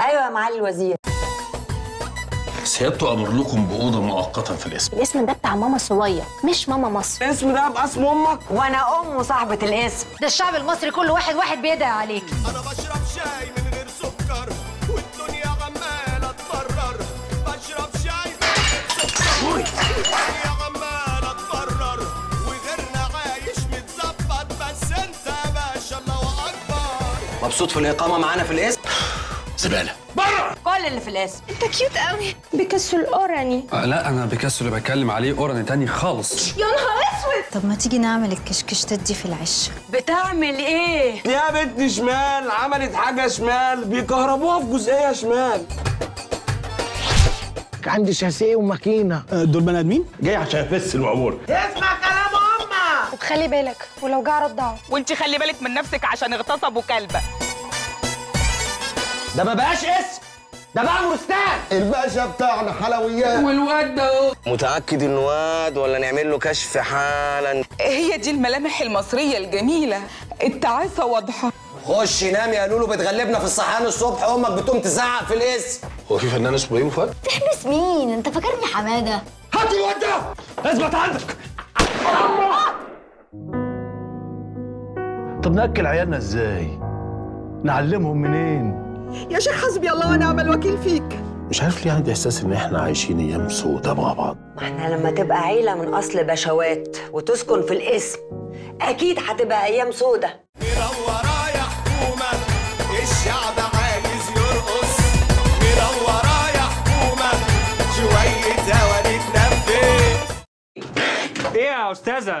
أيوه يا معالي الوزير. سيادته أمر لكم بأوضة مؤقتا في الاسم. الاسم ده بتاع ماما صويا مش ماما مصر. الاسم ده يبقى اسم أمك؟ وأنا أم صاحبه الاسم. ده الشعب المصري كل واحد واحد بيدعي عليك. أنا بشرب شاي من غير سكر والدنيا عماله تبرر. بشرب شاي من غير سكر والدنيا عماله تبرر. وغيرنا عايش متظبط بس أنت يا باشا الله أكبر. مبسوط في الإقامة معانا في الاسم؟ زبالة. كل اللي في الاسم. انت كيوت قوي. بيكاسو الأوراني. آه لا أنا بيكاسو اللي بتكلم عليه أوراني تاني خالص. يا نهار أسود! طب ما تيجي نعمل الكشكشتات دي في العش بتعمل إيه؟ يا بنت شمال عملت حاجة شمال. بيكهربوها في جزئية شمال. عندي شاسيه وماكينة. دول بني آدمين؟ جاي عشان افس الأمور اسمع كلام أمك. وخلي بالك ولو جه رضعه وانت خلي بالك من نفسك عشان اغتصبوا كلبه ده ما بقاش اسم ده بقى مرستان. الباشا بتاعنا حلويات. والواد ده متأكد إنه واد ولا نعمل له كشف حالا؟ هي دي الملامح المصرية الجميلة. التعاسه واضحة. خش نام يا لولو بتغلبنا في الصحيان الصبح أمك بتقوم تزعق في الاسم هو في فنان اسمه إيه فؤاد؟ تحبس مين؟ أنت فاكرني حمادة. هات الواد ده! اثبت عندك! طب نأكل عيالنا إزاي؟ نعلمهم منين؟ يا شيخ حسبي الله ونعم الوكيل فيك. مش عارف ليه عندي إحساس إن إحنا عايشين أيام سودة مع بعض. ما إحنا لما تبقى عيلة من أصل بشوات وتسكن في الاسم أكيد هتبقى أيام سودة منورة يا حكومة الشعب عايز يرقص. يا حكومة شوية هوا نتنفس. إيه يا أستاذة؟